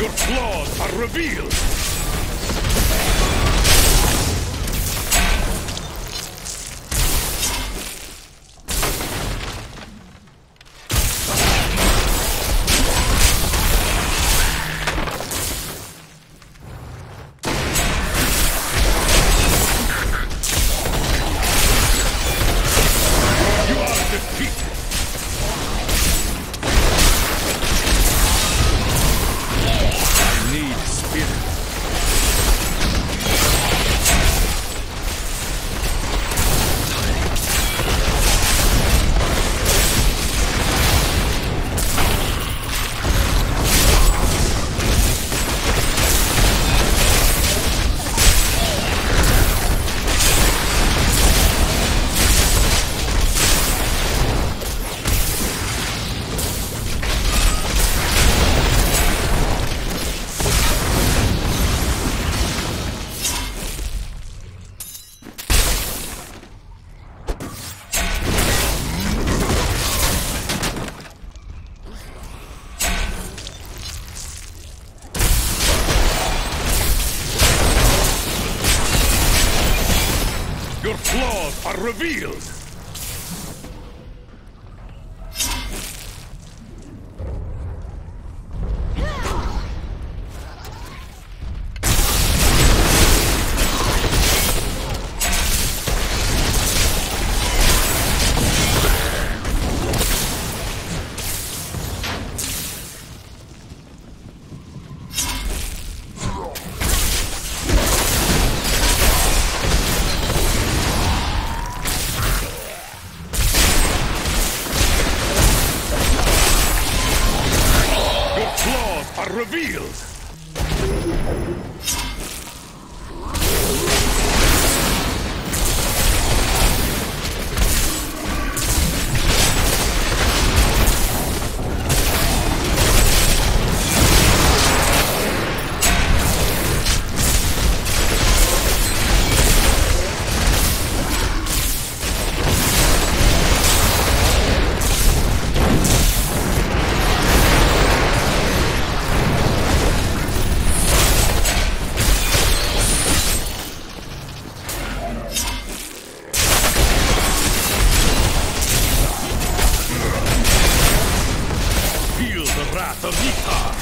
Your flaws are revealed! Your flaws are revealed! ビタ